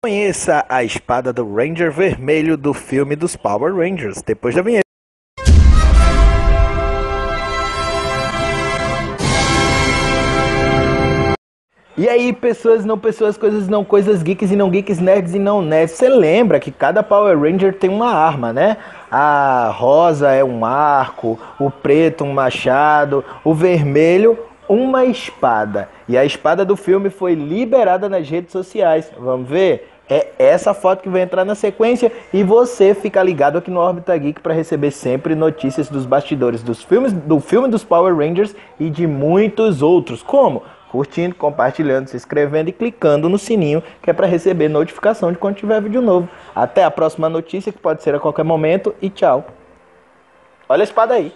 Conheça a espada do Ranger Vermelho do filme dos Power Rangers, depois da vinheta. E aí, pessoas não pessoas, coisas não coisas, geeks e não geeks, nerds e não nerds. Você lembra que cada Power Ranger tem uma arma, né? A rosa é um arco, o preto um machado, o vermelho uma espada. E a espada do filme foi liberada nas redes sociais. Vamos ver? É essa foto que vai entrar na sequência e você fica ligado aqui no Orbita Geek para receber sempre notícias dos bastidores dos filmes, do filme dos Power Rangers e de muitos outros. Como? Curtindo, compartilhando, se inscrevendo e clicando no sininho, que é para receber notificação de quando tiver vídeo novo. Até a próxima notícia, que pode ser a qualquer momento, e tchau. Olha a espada aí.